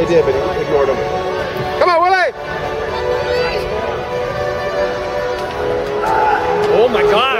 They did, but he ignored him. Come on, Willie! Oh my God!